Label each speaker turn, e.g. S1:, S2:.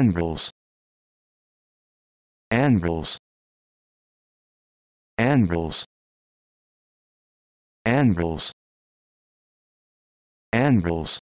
S1: anvils. Anvils. Anvils. Anvils. Anvils.